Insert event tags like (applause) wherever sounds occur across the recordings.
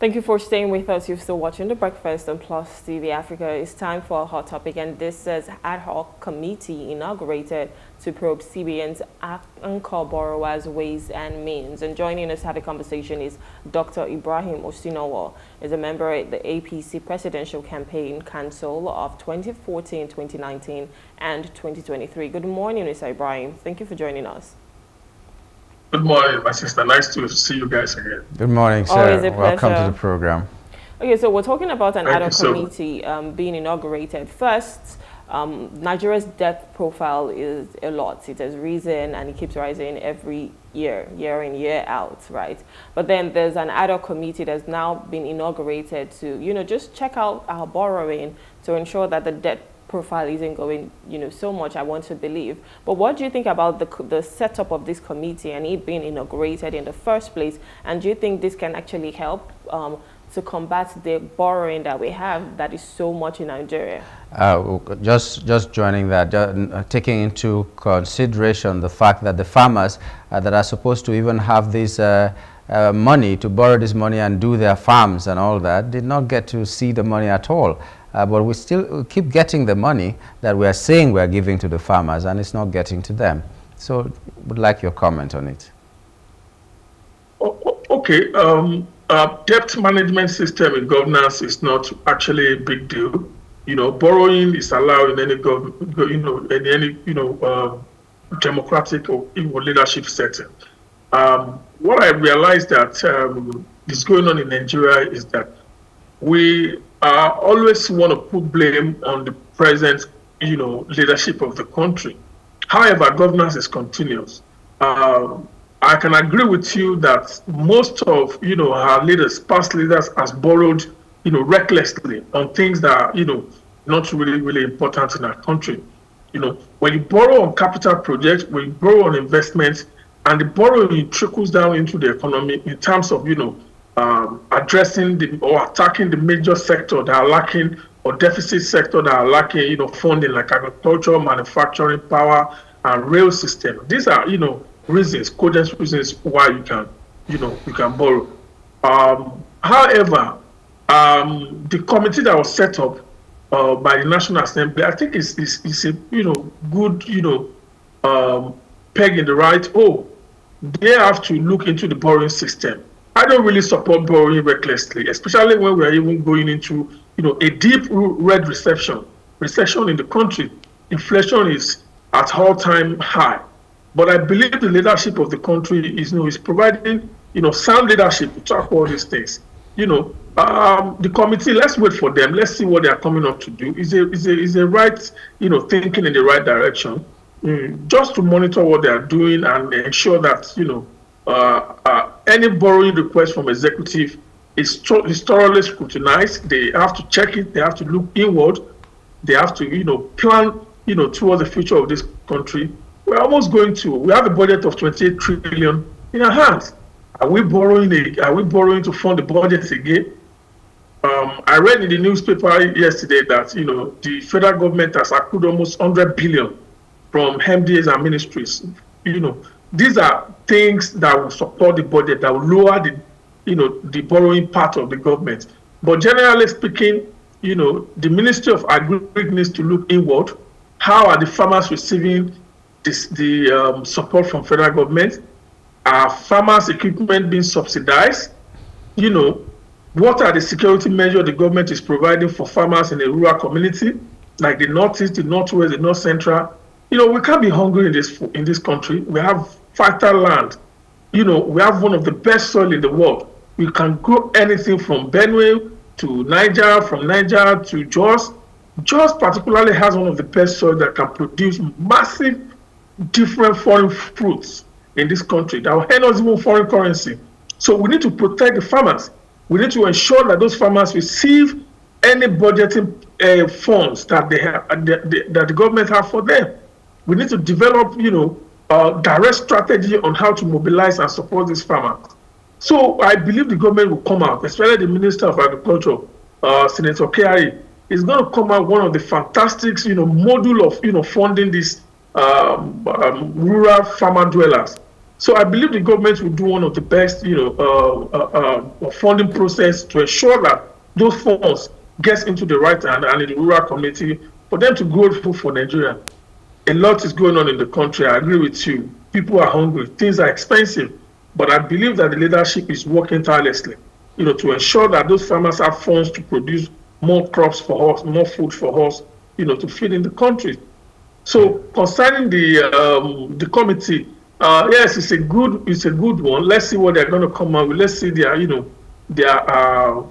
Thank you for staying with us. You're still watching The Breakfast on Plus TV Africa. It's time for a hot topic, and this says ad hoc committee inaugurated to probe CBN's anchor borrowers' ways and means. And joining us to have a conversation is Dr. Ibrahim Osinowo, is a member at the APC Presidential Campaign Council of 2014, 2019, and 2023. Good morning, Mr. Ibrahim. Thank you for joining us. Good morning, my sister. Nice to see you guys again. Good morning, sir. Welcome to the program. Okay, so we're talking about an ad hoc committee um, being inaugurated. First, um, Nigeria's debt profile is a lot. It has risen and it keeps rising every year, year in, year out, right? But then there's an ad hoc committee that's now been inaugurated to, you know, just check out our borrowing to ensure that the debt profile isn't going, you know, so much, I want to believe. But what do you think about the, the setup of this committee and it being inaugurated in the first place? And do you think this can actually help um, to combat the borrowing that we have that is so much in Nigeria? Uh, just, just joining that, uh, taking into consideration the fact that the farmers uh, that are supposed to even have this uh, uh, money to borrow this money and do their farms and all that did not get to see the money at all. Uh, but we still keep getting the money that we are saying we are giving to the farmers and it's not getting to them. So would like your comment on it. Okay. Um, uh, debt management system in governance is not actually a big deal. You know, borrowing is allowed in any government, you know, in any, you know, uh, democratic or even leadership setting. Um, what I realized that um, is going on in Nigeria is that we uh, always want to put blame on the present, you know, leadership of the country. However, governance is continuous. Um, I can agree with you that most of, you know, our leaders, past leaders, has borrowed, you know, recklessly on things that are, you know, not really, really important in our country. You know, when you borrow on capital projects, when you borrow on investments, and the borrowing trickles down into the economy in terms of, you know, um, addressing the, or attacking the major sector that are lacking or deficit sector that are lacking, you know, funding like agriculture, manufacturing, power, and rail system. These are, you know, reasons, cogent reasons why you can, you know, you can borrow. Um, however, um, the committee that was set up uh, by the National Assembly, I think is is a you know good you know um, peg in the right hole. They have to look into the borrowing system I don't really support borrowing recklessly, especially when we're even going into, you know, a deep red recession, recession in the country. Inflation is at all-time high. But I believe the leadership of the country is, you know, is providing, you know, sound leadership to tackle all these things. You know, um, the committee, let's wait for them. Let's see what they are coming up to do. Is a is a is a right, you know, thinking in the right direction. Mm, just to monitor what they are doing and ensure that, you know, uh, uh, any borrowing request from executive is, is thoroughly scrutinized. They have to check it. They have to look inward. They have to, you know, plan, you know, towards the future of this country. We're almost going to. We have a budget of 28 trillion in our hands. Are we borrowing? A, are we borrowing to fund the budget again? Um, I read in the newspaper yesterday that you know the federal government has accrued almost 100 billion from MDAs and ministries. You know, these are things that will support the budget, that will lower the, you know, the borrowing part of the government. But generally speaking, you know, the Ministry of Agri needs to look inward. How are the farmers receiving this, the um, support from federal government? Are farmers' equipment being subsidized? You know, what are the security measures the government is providing for farmers in a rural community, like the Northeast, the Northwest, the North Central? You know, we can't be hungry in this in this country. We have fertile land. You know, we have one of the best soil in the world. We can grow anything from Benue to Niger, from Niger to Jos. Jos particularly has one of the best soil that can produce massive different foreign fruits in this country that will earn us even foreign currency. So we need to protect the farmers. We need to ensure that those farmers receive any budgeting uh, funds that they have, uh, that the government have for them. We need to develop, you know, direct strategy on how to mobilize and support these farmers. So I believe the government will come out, especially the Minister of Agriculture, uh, Senator Kyari, is going to come out one of the fantastic, you know, module of, you know, funding these um, um, rural farmer dwellers. So I believe the government will do one of the best, you know, uh, uh, uh, funding process to ensure that those funds gets into the right hand and in the rural community for them to grow food for Nigeria. A lot is going on in the country. I agree with you. People are hungry. Things are expensive. But I believe that the leadership is working tirelessly, you know, to ensure that those farmers have funds to produce more crops for us, more food for us, you know, to feed in the country. So concerning the um, the committee, uh, yes, it's a good it's a good one. Let's see what they're going to come out with. Let's see their you know their uh,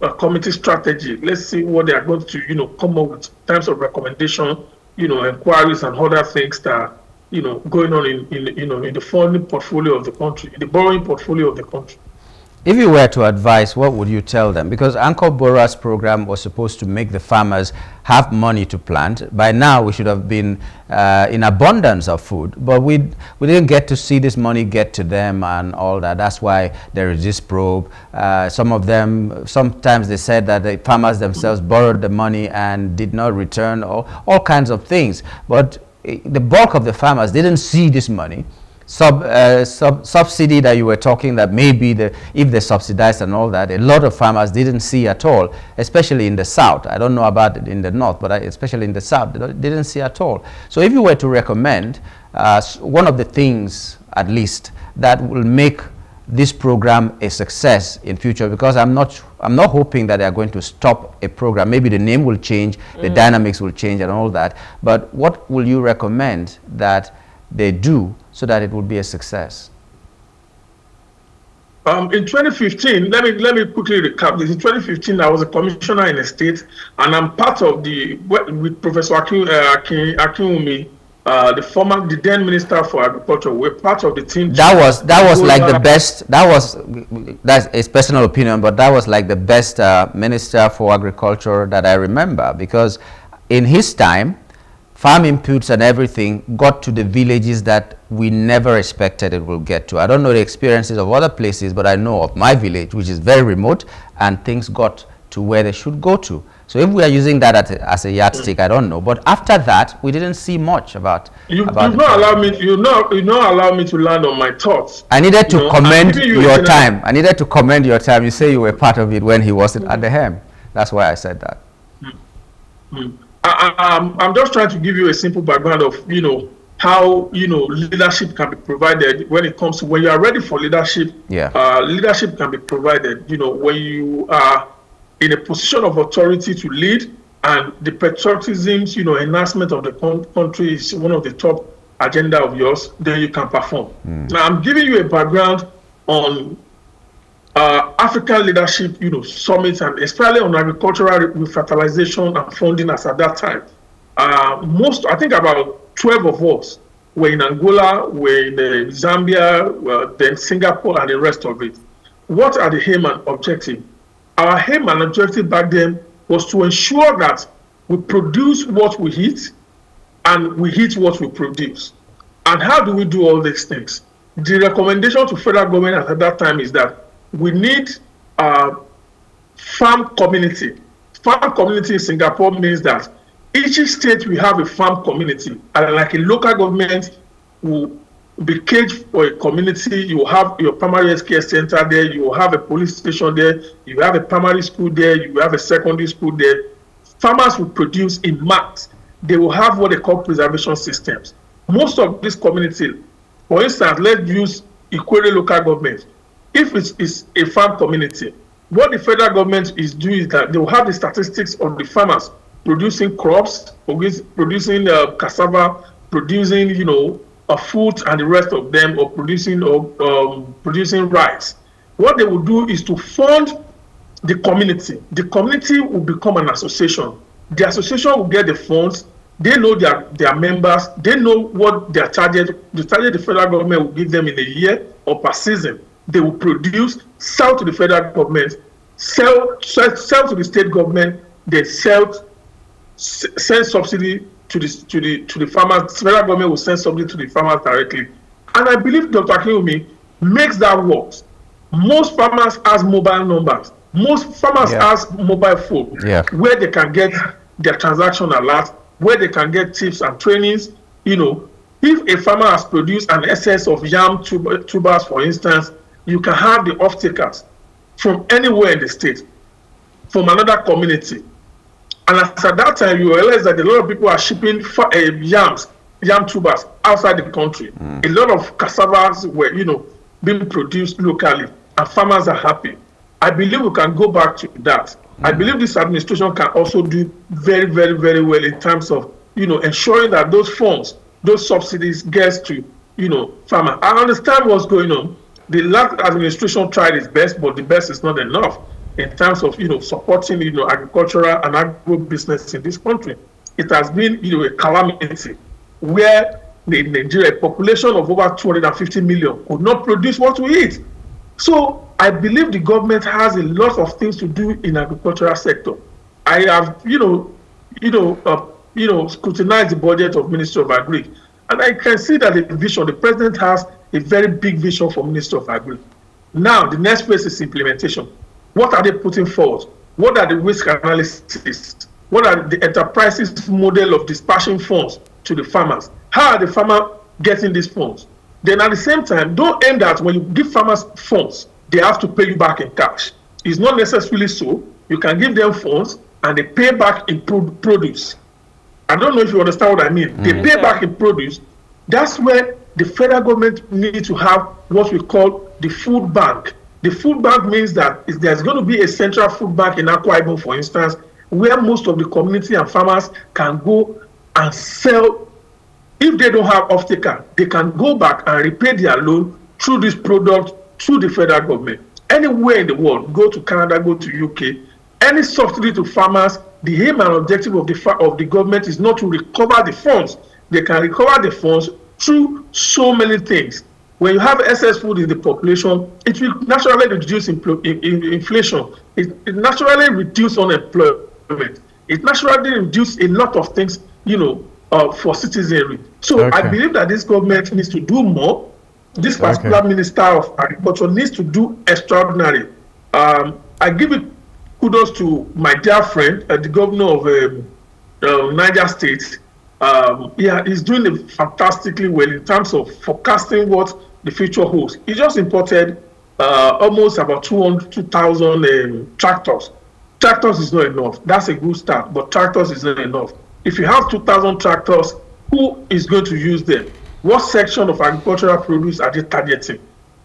uh, committee strategy. Let's see what they are going to you know come up with in terms of recommendation, you know, inquiries and other things that you know going on in, in you know in the funding portfolio of the country, in the borrowing portfolio of the country. If you were to advise, what would you tell them? Because Anchor Borrowers' program was supposed to make the farmers have money to plant. By now, we should have been uh, in abundance of food, but we, we didn't get to see this money get to them and all that. That's why there is this probe. Uh, some of them, sometimes they said that the farmers themselves borrowed the money and did not return, or all kinds of things. But eh, the bulk of the farmers didn't see this money sub, uh, sub, subsidy that you were talking that maybe the, if they subsidized and all that, a lot of farmers didn't see at all, especially in the south. I don't know about it in the north, but I, especially in the south, they didn't see at all. So if you were to recommend uh, one of the things, at least, that will make this program a success in future because I'm not I'm not hoping that they are going to stop a program. Maybe the name will change, mm. the dynamics will change and all that. But what will you recommend that they do so that it would be a success? Um, in 2015, let me let me quickly recap this. In 2015, I was a commissioner in a state, and I'm part of the with Professor Akin, uh, Akin Akinwumi, uh, the former the then minister for agriculture. We're part of the team. That was that was like the best. That was that's a personal opinion, but that was like the best uh, minister for agriculture that I remember because in his time farm inputs and everything got to the villages that we never expected it will get to. I don't know the experiences of other places, but I know of my village, which is very remote, and things got to where they should go to. So if we are using that as a, as a yardstick, I don't know. But after that, we didn't see much about. You, about you not allow me. You not you not allow me to land on my thoughts. I needed to know, commend you your time. I needed to commend your time. You say you were part of it when he wasn't mm -hmm. at the helm. That's why I said that. Mm -hmm. I, I'm, I'm just trying to give you a simple background of, you know, how you know leadership can be provided when it comes to when you are ready for leadership. Yeah. Uh, leadership can be provided you know when you are in a position of authority to lead and the patriotism you know enhancement of the country is one of the top agenda of yours then you can perform. Mm. now i'm giving you a background on uh, African leadership, you know, summits and especially on agricultural fertilization and funding as at that time. Uh, most, I think about 12 of us were in Angola, were in uh, Zambia, then Singapore and the rest of it. What are the aim and objective? Our aim and objective back then was to ensure that we produce what we eat and we eat what we produce. And how do we do all these things? The recommendation to federal government at that time is that we need a farm community. Farm community in Singapore means that each state will have a farm community, and like a local government will be caged for a community. You have your primary care center there. You have a police station there. You have a primary school there. You have a secondary school there. Farmers will produce in mass. They will have what they call preservation systems. Most of this community, for instance, let's use Ikwerre local government if it is a farm community, what the federal government is doing is that they will have the statistics of the farmers producing crops, producing uh, cassava, producing, you know, a food and the rest of them, or producing or um, producing rice. What they will do is to fund the community. The community will become an association. The association will get the funds. They know their, their members. They know what their target, the target the federal government will give them in a year or per season they will produce, sell to the federal government, sell, sell, sell to the state government, then sell, send subsidy to the to the to the farmers. The federal government will send subsidy to the farmers directly. And I believe Dr. Akinwumi makes that work. Most farmers has mobile numbers. Most farmers yeah. has mobile phone yeah. where they can get their transaction alert, where they can get tips and trainings. You know, If a farmer has produced an excess of yam tubers, for instance, you can have the off-takers from anywhere in the state, from another community. And as at that time, you realize that a lot of people are shipping uh, yams, yam tubers outside the country. Mm. A lot of cassavas were, you know, being produced locally, and farmers are happy. I believe we can go back to that. Mm. I believe this administration can also do very, very, very well in terms of, you know, ensuring that those funds, those subsidies gets to, you know, farmer. I understand what's going on. The last administration tried its best, but the best is not enough in terms of, you know, supporting, you know, agricultural and agro business in this country. It has been, you know, a calamity where the Nigeria population of over 250 million could not produce what we eat. So I believe the government has a lot of things to do in agricultural sector. I have, you know, you know, uh, you know, scrutinized the budget of Ministry of Agri, and I can see that the vision the president has a very big vision for Minister of Agri. Now the next phase is implementation. What are they putting forward? What are the risk analysis? What are the enterprises model of dispatching funds to the farmers? How are the farmer getting these funds? Then at the same time, don't aim that when you give farmers funds, they have to pay you back in cash. It's not necessarily so. You can give them funds and they pay back in produce. I don't know if you understand what I mean. Mm. They pay back in produce. That's where the federal government needs to have what we call the food bank. The food bank means that there's going to be a central food bank in Akwa Ibom, for instance, where most of the community and farmers can go and sell if they don't have off-taker, they can go back and repay their loan through this product through the federal government. Anywhere in the world, go to Canada, go to UK, any subsidy to farmers, the aim and objective of the of the government is not to recover the funds. They can recover the funds through so many things. When you have excess food in the population, it will naturally reduce inflation. It, it naturally reduce unemployment. It naturally reduce a lot of things, you know, uh, for citizenry. So okay. I believe that this government needs to do more. This particular okay. minister of agriculture needs to do extraordinary. Um, I give it kudos to my dear friend, uh, the governor of um, uh, Niger State. Um, yeah, he's doing fantastically well in terms of forecasting what the future holds. He just imported uh, almost about 2,000 um, tractors. Tractors is not enough. That's a good start, but tractors is not enough if you have 2,000 tractors, who is going to use them? What section of agricultural produce are they targeting?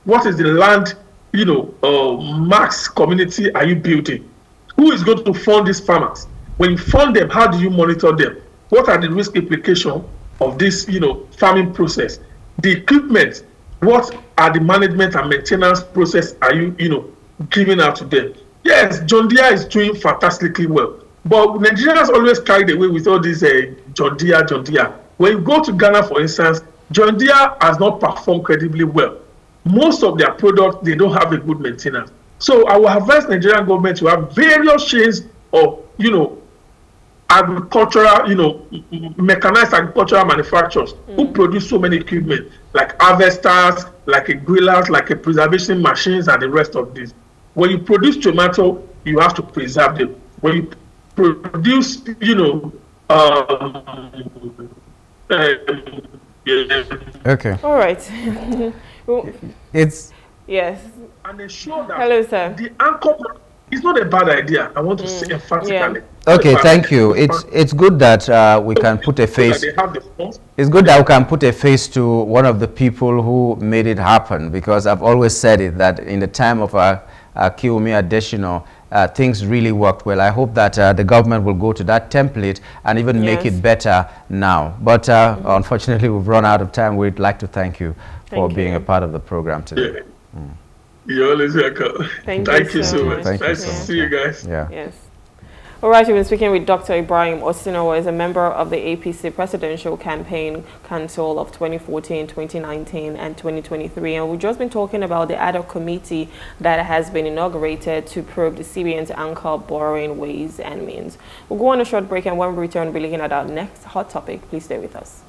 What is the land, you know, uh, max community are you building? Who is going to fund these farmers? When you fund them, how do you monitor them? What are the risk implications of this, you know, farming process? The equipment, what are the management and maintenance process are you, you know, giving out to them? Yes, John Deere is doing fantastically well. But Nigerians always carried away with all this uh, John Deere, John Deere. When you go to Ghana, for instance, John Deere has not performed credibly well. Most of their products, they don't have a good maintenance. So I will advise Nigerian government to have various chains of, you know, agricultural, you know, mechanized agricultural manufacturers mm. who produce so many equipment, like harvesters, like a grillers, like a preservation machines, and the rest of this. When you produce tomato, you have to preserve them. When you produce, you know, um, uh, yeah. Okay. All right. (laughs) it's yes. And ensure that Hello, sir. the anchor is not a bad idea. I want to mm. say emphatically. Yeah. Okay, thank you. It's it's good that uh, we can put a face. It's good that we can put a face to one of the people who made it happen because I've always said it that in the time of our, our Kiwumi Adesina, uh, things really worked well. I hope that uh, the government will go to that template and even yes. make it better now. But uh, mm -hmm. unfortunately, we've run out of time. We'd like to thank you thank for you. being a part of the program today. Yeah. Mm. You're always welcome. Thank, thank you, so much. much. Nice to see you guys. Yeah. Yes. All right, we've been speaking with Dr. Ibrahim Osinowo, who is a member of the APC Presidential Campaign Council of 2014, 2019, and 2023. And we've just been talking about the ad hoc committee that has been inaugurated to probe the CBN's anchor borrowing ways and means. We'll go on a short break, and when we return, we'll be looking at our next hot topic. Please stay with us.